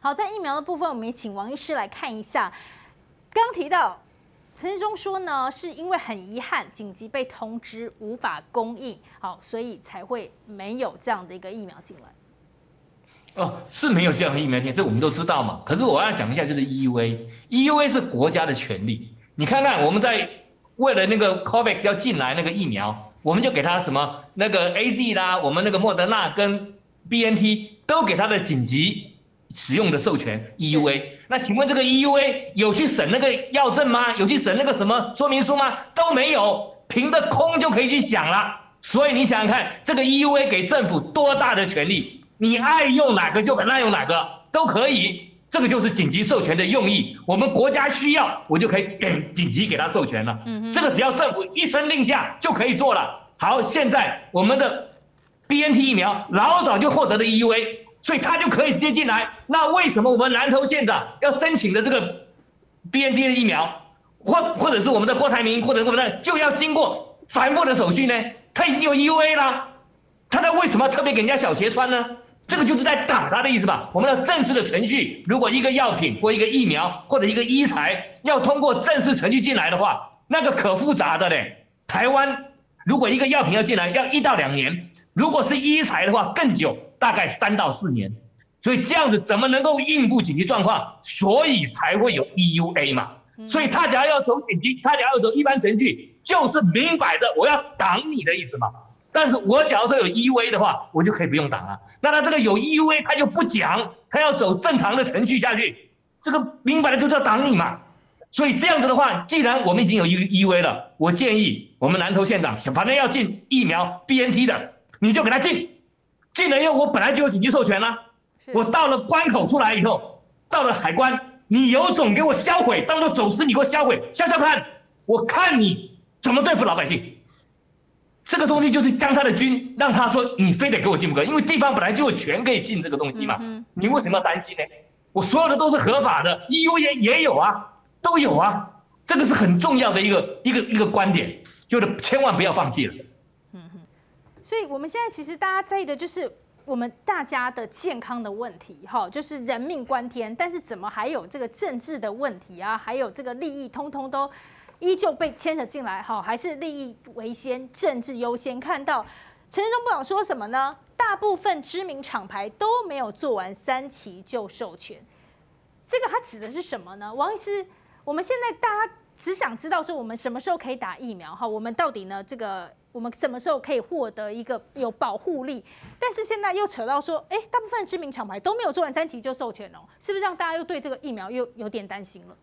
好，在疫苗的部分，我们也请王医师来看一下。刚提到陈世忠说呢，是因为很遗憾，紧急被通知无法供应，好，所以才会没有这样的一个疫苗进来。哦，是没有这样的疫苗进，这我们都知道嘛。可是我要讲一下，就是 EUA，EUA 是国家的权利。你看看我们在为了那个 COVAX 要进来那个疫苗，我们就给他什么那个 AZ 啦，我们那个莫德纳跟 BNT 都给他的紧急使用的授权 EUA。那请问这个 EUA 有去审那个药证吗？有去审那个什么说明书吗？都没有，凭的空就可以去想了。所以你想想看，这个 EUA 给政府多大的权利？你爱用哪个就给滥用哪个都可以。这个就是紧急授权的用意。我们国家需要，我就可以给紧急给他授权了。嗯这个只要政府一声令下就可以做了。好，现在我们的 BNT 疫苗老早就获得了 EUA，所以他就可以直接进来。那为什么我们南投县长要申请的这个 BNT 的疫苗，或或者是我们的郭台铭或者什么的，就要经过繁复的手续呢？他已经有 EUA 啦，他在为什么特别给人家小鞋穿呢？这个就是在挡他的意思吧？我们的正式的程序，如果一个药品或一个疫苗或者一个医材要通过正式程序进来的话，那个可复杂的嘞。台湾如果一个药品要进来，要一到两年；如果是医材的话，更久，大概三到四年。所以这样子怎么能够应付紧急状况？所以才会有 EUA 嘛。所以他只要要走紧急，他只要要走一般程序，就是明摆着我要挡你的意思嘛。但是我假如说有 EUA 的话，我就可以不用挡了。那他这个有 EUA，他就不讲，他要走正常的程序下去，这个明摆着就是要挡你嘛。所以这样子的话，既然我们已经有 EUA 了，我建议我们南投县长，反正要进疫苗 BNT 的，你就给他进。进了以后，我本来就有紧急授权了。我到了关口出来以后，到了海关，你有种给我销毁，当做走私你给我销毁，销销看，我看你怎么对付老百姓。这个东西就是将他的军，让他说你非得给我进不可，因为地方本来就有权可以进这个东西嘛。你为什么要担心呢？我所有的都是合法的，EU 也也有啊，都有啊。这个是很重要的一个一个一个观点，就是千万不要放弃了。所以我们现在其实大家在意的就是我们大家的健康的问题，哈，就是人命关天。但是怎么还有这个政治的问题啊？还有这个利益，通通都。依旧被牵扯进来，哈，还是利益为先，政治优先。看到陈志忠部长说什么呢？大部分知名厂牌都没有做完三期就授权，这个他指的是什么呢？王医师，我们现在大家只想知道说我们什么时候可以打疫苗，哈，我们到底呢？这个我们什么时候可以获得一个有保护力？但是现在又扯到说，哎，大部分知名厂牌都没有做完三期就授权哦，是不是让大家又对这个疫苗又有点担心了？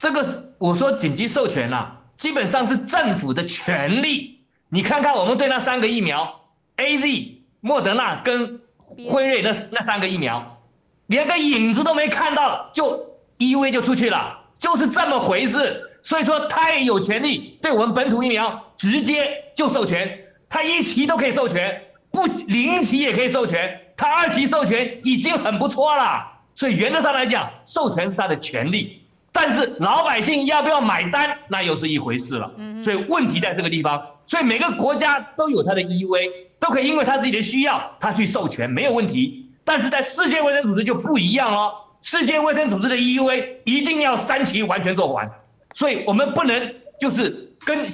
这个我说紧急授权啊，基本上是政府的权利。你看看我们对那三个疫苗，A、Z、莫德纳跟辉瑞那那三个疫苗，连个影子都没看到，就 E V 就出去了，就是这么回事。所以说他也有权利对我们本土疫苗直接就授权，他一期都可以授权，不零期也可以授权，他二期授权已经很不错了。所以原则上来讲，授权是他的权利。但是老百姓要不要买单，那又是一回事了。所以问题在这个地方。所以每个国家都有它的 EUA，都可以因为他自己的需要，他去授权没有问题。但是在世界卫生组织就不一样了。世界卫生组织的 EUA 一定要三期完全做完。所以我们不能就是跟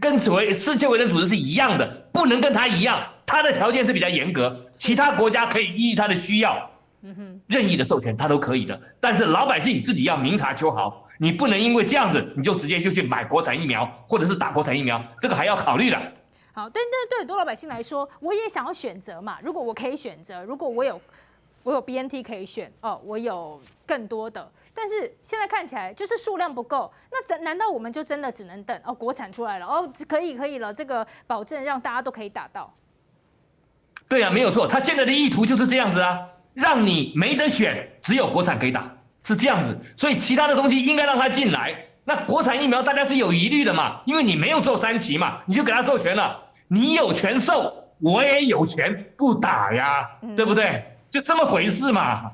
跟所谓世界卫生组织是一样的，不能跟他一样。他的条件是比较严格，其他国家可以依他的需要。嗯哼，任意的授权他都可以的，但是老百姓自己要明察秋毫，你不能因为这样子你就直接就去买国产疫苗或者是打国产疫苗，这个还要考虑的。好，但但是对很多老百姓来说，我也想要选择嘛。如果我可以选择，如果我有我有 BNT 可以选哦，我有更多的，但是现在看起来就是数量不够，那真难道我们就真的只能等哦国产出来了哦可以可以了，这个保证让大家都可以打到？对啊，没有错，他现在的意图就是这样子啊。让你没得选，只有国产可以打，是这样子，所以其他的东西应该让他进来。那国产疫苗大家是有疑虑的嘛？因为你没有做三期嘛，你就给他授权了，你有权授，我也有权不打呀，对不对？就这么回事嘛。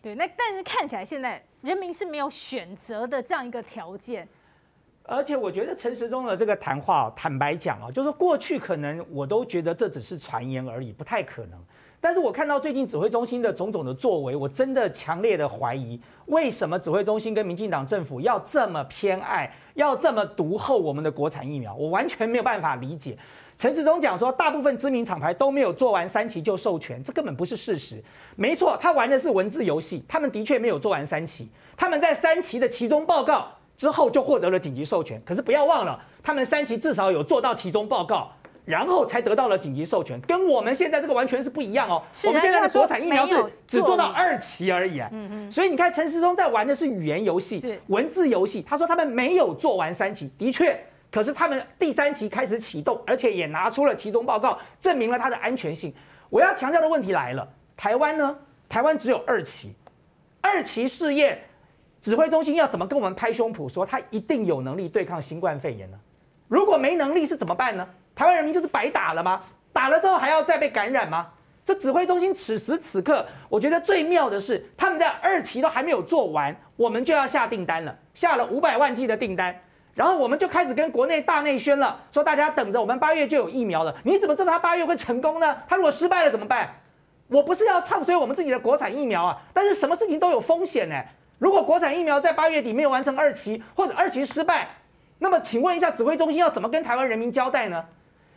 对，那但是看起来现在人民是没有选择的这样一个条件。而且我觉得陈时中的这个谈话，坦白讲啊，就是过去可能我都觉得这只是传言而已，不太可能。但是我看到最近指挥中心的种种的作为，我真的强烈的怀疑，为什么指挥中心跟民进党政府要这么偏爱，要这么独厚我们的国产疫苗？我完全没有办法理解。陈时中讲说，大部分知名厂牌都没有做完三期就授权，这根本不是事实。没错，他玩的是文字游戏，他们的确没有做完三期，他们在三期的其中报告之后就获得了紧急授权。可是不要忘了，他们三期至少有做到其中报告。然后才得到了紧急授权，跟我们现在这个完全是不一样哦。我们现在的国产疫苗是只做到二期而已啊。嗯嗯。所以你看，陈时中在玩的是语言游戏、文字游戏。他说他们没有做完三期，的确，可是他们第三期开始启动，而且也拿出了其中报告，证明了它的安全性。我要强调的问题来了，台湾呢？台湾只有二期，二期试验，指挥中心要怎么跟我们拍胸脯说他一定有能力对抗新冠肺炎呢？如果没能力是怎么办呢？台湾人民就是白打了吗？打了之后还要再被感染吗？这指挥中心此时此刻，我觉得最妙的是，他们在二期都还没有做完，我们就要下订单了，下了五百万剂的订单，然后我们就开始跟国内大内宣了，说大家等着，我们八月就有疫苗了。你怎么知道他八月会成功呢？他如果失败了怎么办？我不是要唱衰我们自己的国产疫苗啊，但是什么事情都有风险呢？如果国产疫苗在八月底没有完成二期，或者二期失败，那么请问一下，指挥中心要怎么跟台湾人民交代呢？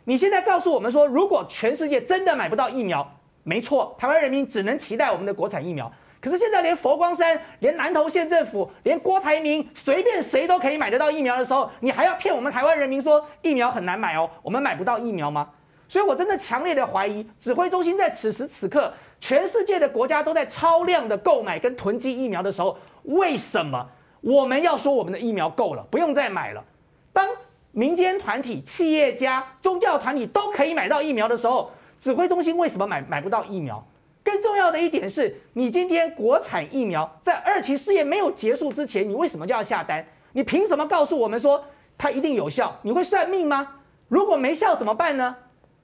你现在告诉我们说，如果全世界真的买不到疫苗，没错，台湾人民只能期待我们的国产疫苗。可是现在连佛光山、连南投县政府、连郭台铭，随便谁都可以买得到疫苗的时候，你还要骗我们台湾人民说疫苗很难买哦，我们买不到疫苗吗？所以我真的强烈的怀疑，指挥中心在此时此刻，全世界的国家都在超量的购买跟囤积疫苗的时候，为什么我们要说我们的疫苗够了，不用再买了？当民间团体、企业家、宗教团体都可以买到疫苗的时候，指挥中心为什么买买不到疫苗？更重要的一点是，你今天国产疫苗在二期试验没有结束之前，你为什么就要下单？你凭什么告诉我们说它一定有效？你会算命吗？如果没效怎么办呢？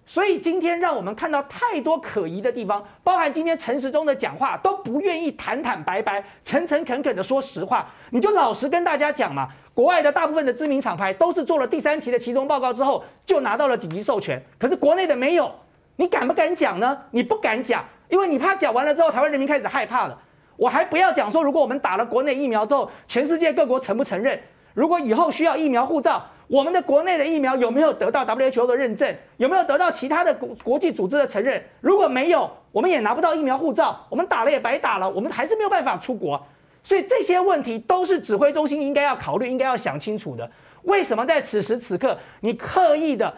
所以今天让我们看到太多可疑的地方，包含今天陈时中的讲话都不愿意坦坦白白、诚诚恳恳的说实话，你就老实跟大家讲嘛。国外的大部分的知名厂牌都是做了第三期的其中报告之后就拿到了紧急授权，可是国内的没有，你敢不敢讲呢？你不敢讲，因为你怕讲完了之后台湾人民开始害怕了。我还不要讲说，如果我们打了国内疫苗之后，全世界各国承不承认？如果以后需要疫苗护照？我们的国内的疫苗有没有得到 WHO 的认证？有没有得到其他的国国际组织的承认？如果没有，我们也拿不到疫苗护照，我们打了也白打了，我们还是没有办法出国。所以这些问题都是指挥中心应该要考虑、应该要想清楚的。为什么在此时此刻，你刻意的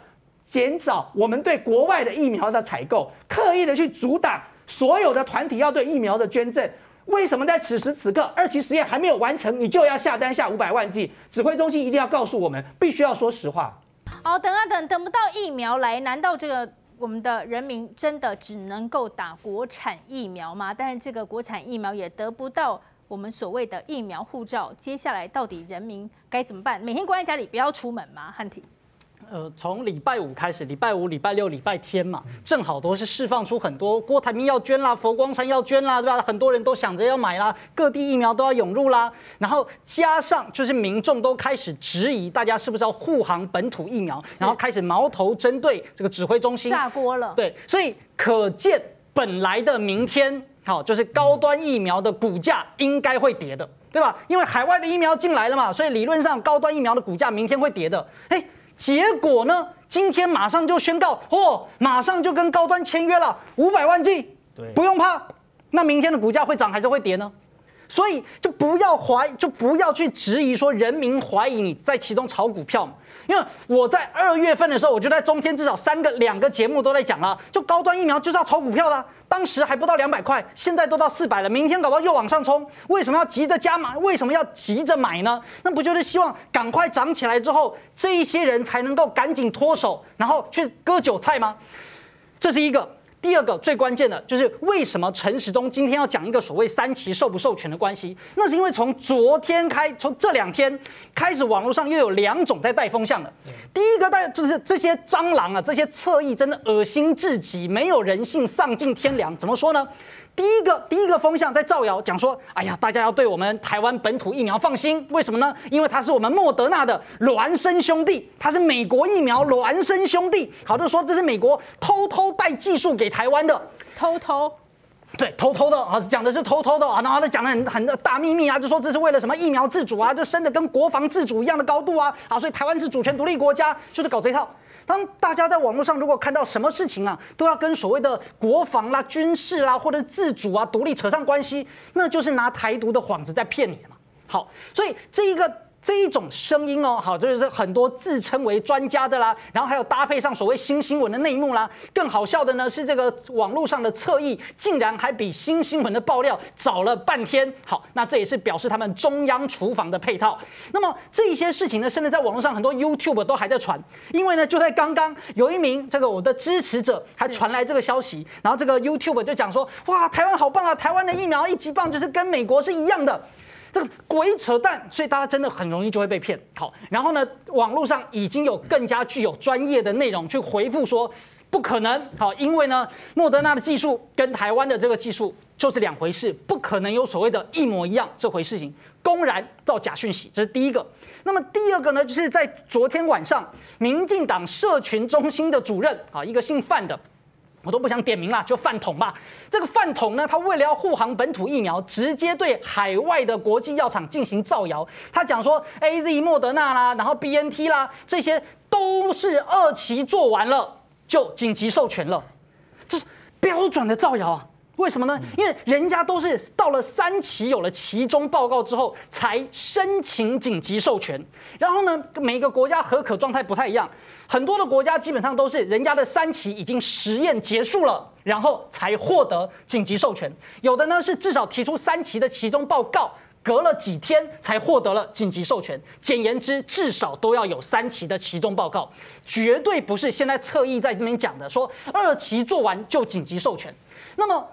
减少我们对国外的疫苗的采购，刻意的去阻挡所有的团体要对疫苗的捐赠？为什么在此时此刻二期实验还没有完成，你就要下单下五百万剂？指挥中心一定要告诉我们，必须要说实话。好，等啊等，等不到疫苗来，难道这个我们的人民真的只能够打国产疫苗吗？但是这个国产疫苗也得不到我们所谓的疫苗护照，接下来到底人民该怎么办？每天关在家里不要出门吗？汉庭。呃，从礼拜五开始，礼拜五、礼拜六、礼拜天嘛，正好都是释放出很多郭台铭要捐啦，佛光山要捐啦，对吧？很多人都想着要买啦，各地疫苗都要涌入啦，然后加上就是民众都开始质疑大家是不是要护航本土疫苗，然后开始矛头针对这个指挥中心炸锅了。对，所以可见本来的明天，好，就是高端疫苗的股价应该会跌的，对吧？因为海外的疫苗进来了嘛，所以理论上高端疫苗的股价明天会跌的。哎。结果呢？今天马上就宣告，嚯，马上就跟高端签约了五百万剂，对，不用怕。那明天的股价会涨还是会跌呢？所以就不要怀，就不要去质疑说人民怀疑你在其中炒股票。因为我在二月份的时候，我就在中天至少三个两个节目都在讲了，就高端疫苗就是要炒股票的。当时还不到两百块，现在都到四百了，明天搞不好又往上冲。为什么要急着加码？为什么要急着买呢？那不就是希望赶快涨起来之后，这一些人才能够赶紧脱手，然后去割韭菜吗？这是一个。第二个最关键的就是为什么陈时中今天要讲一个所谓三期授不授权的关系？那是因为从昨天开，从这两天开始，网络上又有两种在带风向了。第一个带就是这些蟑螂啊，这些侧翼真的恶心至极，没有人性，丧尽天良。怎么说呢？第一个第一个风向在造谣，讲说，哎呀，大家要对我们台湾本土疫苗放心，为什么呢？因为它是我们莫德纳的孪生兄弟，它是美国疫苗孪生兄弟。好，就说这是美国偷偷带技术给台湾的，偷偷。对，偷偷的啊，讲的是偷偷的啊，然后他讲的很很大秘密啊，就说这是为了什么疫苗自主啊，就升的跟国防自主一样的高度啊，啊，所以台湾是主权独立国家，就是搞这一套。当大家在网络上如果看到什么事情啊，都要跟所谓的国防啦、军事啦或者自主啊、独立扯上关系，那就是拿台独的幌子在骗你的嘛。好，所以这一个。这一种声音哦，好，就是很多自称为专家的啦，然后还有搭配上所谓新新闻的内幕啦。更好笑的呢是，这个网络上的侧翼竟然还比新新闻的爆料早了半天。好，那这也是表示他们中央厨房的配套。那么这一些事情呢，甚至在网络上很多 YouTube 都还在传，因为呢就在刚刚有一名这个我的支持者还传来这个消息，然后这个 YouTube 就讲说，哇，台湾好棒啊，台湾的疫苗一级棒，就是跟美国是一样的。这个鬼扯淡，所以大家真的很容易就会被骗。好，然后呢，网络上已经有更加具有专业的内容去回复说，不可能。好，因为呢，莫德纳的技术跟台湾的这个技术就是两回事，不可能有所谓的一模一样这回事情，公然造假讯息，这是第一个。那么第二个呢，就是在昨天晚上，民进党社群中心的主任啊，一个姓范的。我都不想点名了，就饭桶吧。这个饭桶呢，他为了要护航本土疫苗，直接对海外的国际药厂进行造谣。他讲说，A Z、莫德纳啦，然后 B N T 啦，这些都是二期做完了就紧急授权了，这是标准的造谣啊。为什么呢？因为人家都是到了三期有了其中报告之后才申请紧急授权，然后呢，每个国家核可状态不太一样，很多的国家基本上都是人家的三期已经实验结束了，然后才获得紧急授权，有的呢是至少提出三期的其中报告，隔了几天才获得了紧急授权。简言之，至少都要有三期的其中报告，绝对不是现在侧翼在这边讲的说二期做完就紧急授权。那么。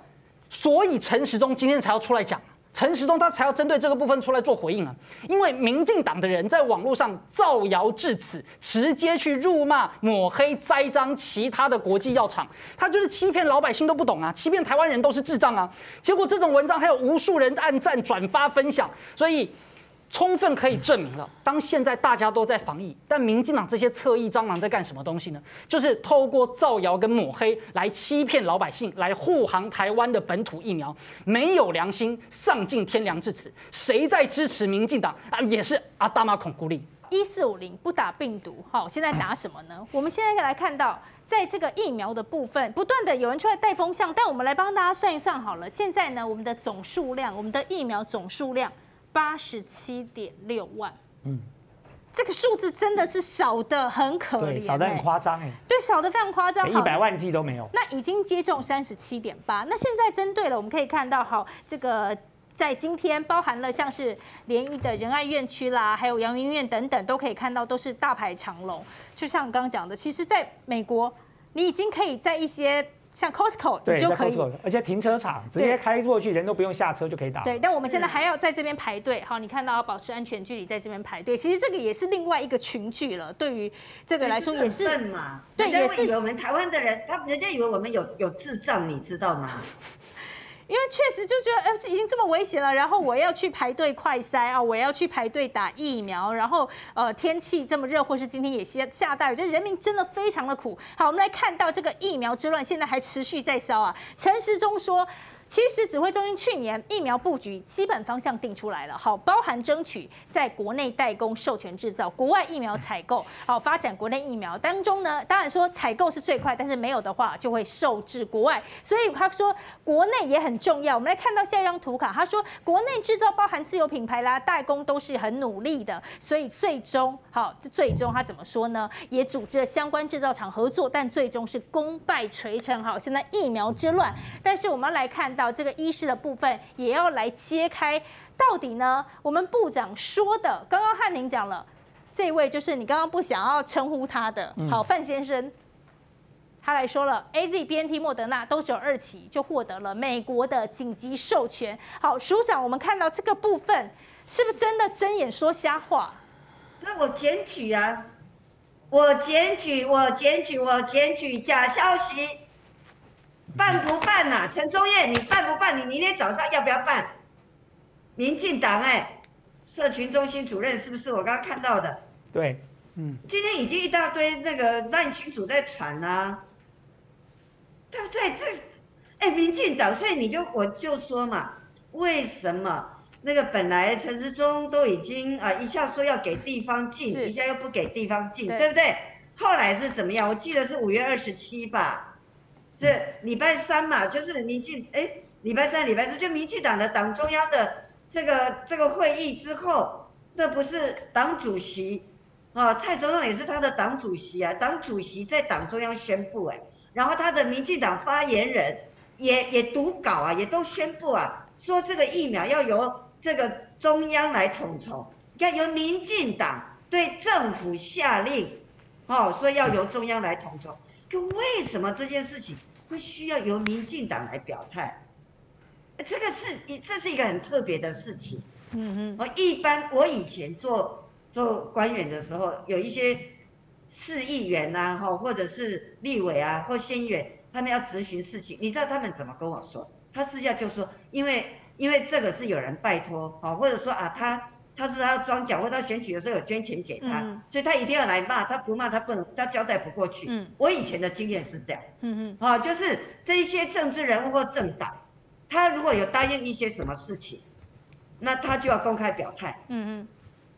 所以陈时中今天才要出来讲，陈时中他才要针对这个部分出来做回应啊，因为民进党的人在网络上造谣至此，直接去辱骂、抹黑、栽赃其他的国际药厂，他就是欺骗老百姓都不懂啊，欺骗台湾人都是智障啊，结果这种文章还有无数人按赞、转发、分享，所以。充分可以证明了，当现在大家都在防疫，但民进党这些侧翼蟑螂在干什么东西呢？就是透过造谣跟抹黑来欺骗老百姓，来护航台湾的本土疫苗，没有良心，丧尽天良至此。谁在支持民进党啊？也是阿大妈孔孤立。一四五零不打病毒，好，现在打什么呢？我们现在来看到，在这个疫苗的部分，不断的有人出来带风向，但我们来帮大家算一算好了。现在呢，我们的总数量，我们的疫苗总数量。八十七点六万，嗯，这个数字真的是少的很可怜，少的很夸张哎，对，少的非常夸张，一百万剂都没有。那已经接种三十七点八，那现在针对了，我们可以看到，好，这个在今天包含了像是联谊的仁爱院区啦，还有阳明院等等，都可以看到都是大排长龙。就像刚刚讲的，其实在美国，你已经可以在一些。像 Costco，你，就可以，而且停车场直接开过去，人都不用下车就可以打。对，但我们现在还要在这边排队。好，你看到要保持安全距离，在这边排队。其实这个也是另外一个群聚了。对于这个来说，也是嘛。对，也是。我们台湾的人，他人家以为我们有有智障，你知道吗？因为确实就觉得，哎，已经这么危险了，然后我要去排队快筛啊，我要去排队打疫苗，然后呃，天气这么热，或是今天也下下大雨，这人民真的非常的苦。好，我们来看到这个疫苗之乱，现在还持续在烧啊。陈时中说。其实指挥中心去年疫苗布局基本方向定出来了，好，包含争取在国内代工、授权制造，国外疫苗采购，好，发展国内疫苗当中呢，当然说采购是最快，但是没有的话就会受制国外，所以他说国内也很重要。我们来看到下一张图卡，他说国内制造包含自有品牌啦，代工都是很努力的，所以最终好，最终他怎么说呢？也组织了相关制造厂合作，但最终是功败垂成。好，现在疫苗之乱，但是我们来看。到这个医师的部分，也要来揭开到底呢？我们部长说的，刚刚汉宁讲了，这位就是你刚刚不想要称呼他的，好范先生，他来说了，A Z B N T 莫德纳都只有二期就获得了美国的紧急授权。好，署长，我们看到这个部分是不是真的睁眼说瞎话？那我检举啊，我检举，我检举，我检举假消息。办不办呐、陈忠燕，你办不办？你明天早上要不要办？民进党哎，社群中心主任是不是我刚刚看到的？对，嗯今天已经一大堆那个烂群主在传啊，对不对？这，哎，民进党，所以你就我就说嘛，为什么那个本来陈时中都已经啊、一下说要给地方进，一下又不给地方进，对对不对？后来是怎么样？我记得是五月二十七吧，是礼拜三嘛，就是民进哎，礼拜三、礼拜四就民进党的党中央的这个这个会议之后，这不是党主席啊，蔡总统也是他的党主席啊，党主席在党中央宣布哎，然后他的民进党发言人也也读稿啊，也都宣布啊，说这个疫苗要由这个中央来统筹，要由民进党对政府下令，哦，说要由中央来统筹。可为什么这件事情会需要由民进党来表态？这个是一，这是一个很特别的事情。嗯我一般我以前做做官员的时候，有一些市议员呐、哈，或者是立委啊，或县议员，他们要咨询事情，你知道他们怎么跟我说？他私下就说，因为因为这个是有人拜托，哦，或者说啊，他他是他装脚，或者他选举的时候有捐钱给他，嗯所以他一定要来骂，他不骂他不能，他交代不过去。嗯我以前的经验是这样。嗯嗯啊，就是这一些政治人物或政党，他如果有答应一些什么事情，那他就要公开表态。嗯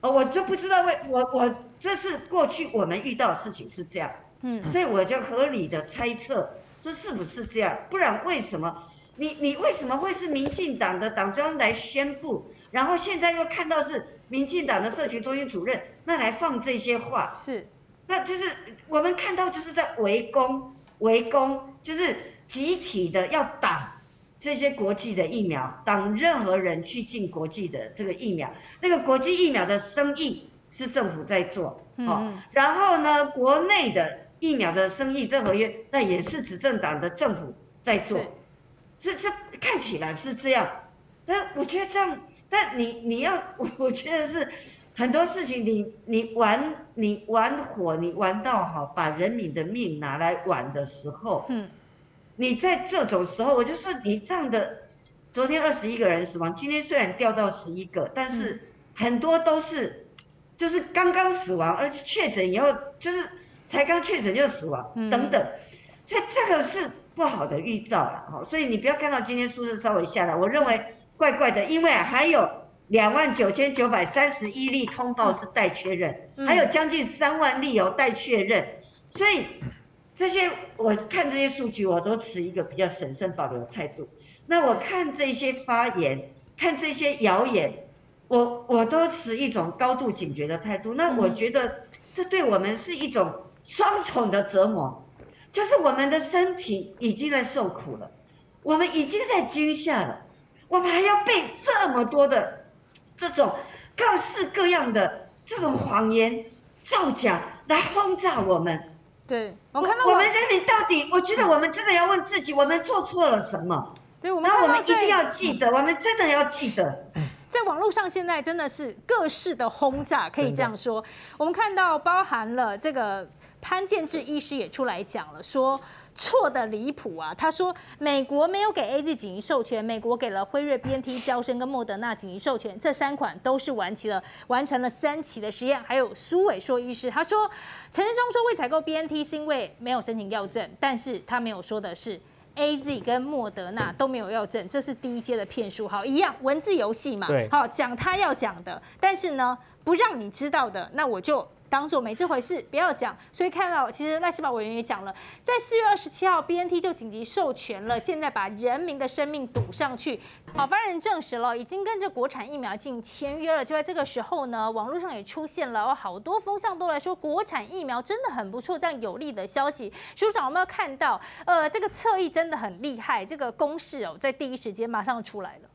哦，我就不知道为我我这是过去我们遇到的事情是这样，嗯所以我就合理的猜测这是不是这样？不然为什么你你为什么会是民进党的党中央来宣布，然后现在又看到是民进党的社群中心主任那来放这些话？是那就是我们看到就是在围攻，围攻就是集体的要挡这些国际的疫苗，挡任何人去进国际的这个疫苗。那个国际疫苗的生意是政府在做，哦嗯，然后呢，国内的疫苗的生意这合约，那也是执政党的政府在做是。这这看起来是这样，但我觉得这样，但你你要，我 我觉得是很多事情你你玩你玩火，你玩到好，把人民的命拿来玩的时候，嗯。你在这种时候，我就说你这样的，昨天二十一个人死亡，今天虽然掉到十一个，但是很多都是就是刚刚死亡，而且确诊以后就是才刚确诊就死亡嗯。等等，所以这个是不好的预兆了哈。所以你不要看到今天数字稍微下来，我认为怪怪的，因为还有两万九千九百三十一例通报是待确认，嗯还有将近三万例有待确认，所以。这些我看这些数据，我都持一个比较审慎保留的态度。那我看这些发言，看这些谣言，我我都持一种高度警觉的态度。那我觉得这对我们是一种双重的折磨，就是我们的身体已经在受苦了，我们已经在惊吓了，我们还要被这么多的这种各式各样的这种谎言、造假来轰炸我们。对，我看到我我们人民到底，我觉得我们真的要问自己，我们做错了什么？对我们然后我们一定要记得，我们真的要记得。在网络上现在真的是各式的轰炸，可以这样说。我们看到包含了这个潘建志医师也出来讲了，说错的离谱啊！他说美国没有给 A Z 紧急授权，美国给了辉瑞、B N T、交生跟莫德纳紧急授权，这三款都是完期了，完成了三期的实验。还有苏伟硕医师，他说陈建忠说未采购 B N T 是因为没有申请药证，但是他没有说的是。A Z 跟莫德纳都没有要证，这是第一阶的骗术。好，一样文字游戏嘛。对好讲他要讲的，但是呢，不让你知道的，那我就当做没这回事，不要讲。所以看到，其实赖世宝委员也讲了，在四月二十七号，B N T 就紧急授权了，现在把人民的生命赌上去。好，发言人证实了，已经跟着国产疫苗进行签约了。就在这个时候呢，网络上也出现了好多风向都来说，国产疫苗真的很不错，这样有利的消息。署长有没有看到？呃，这个侧翼真的很厉害，这个公式哦，在第一时间马上出来了。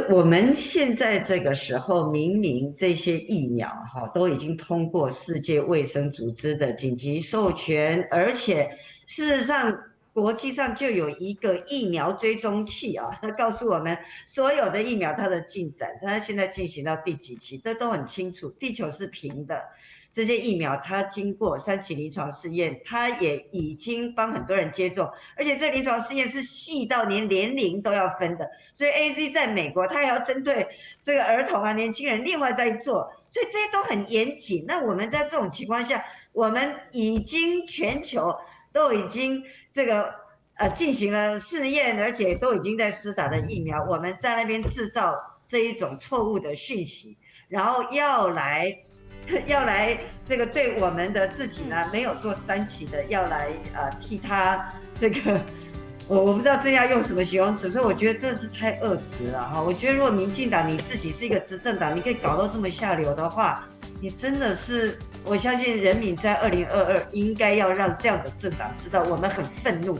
我们现在这个时候，明明这些疫苗哈都已经通过世界卫生组织的紧急授权，而且事实上国际上就有一个疫苗追踪器啊，它告诉我们所有的疫苗它的进展，它现在进行到第几期，这都很清楚。地球是平的，这些疫苗它经过三期临床试验，它也已经帮很多人接种，而且这临床试验是细到连年龄都要分的，所以 A Z 在美国它也要针对这个儿童啊、年轻人另外再做，所以这些都很严谨。那我们在这种情况下，我们已经全球都已经这个呃进行了试验，而且都已经在施打的疫苗，我们在那边制造这一种错误的讯息，然后要来。要来这个对我们的自己呢，没有做三期的，要来呃替他这个，我我不知道这要用什么形容词，所以我觉得这是太恶质了哈。我觉得如果民进党你自己是一个执政党，你可以搞到这么下流的话，你真的是，我相信人民在二零二二应该要让这样的政党知道我们很愤怒。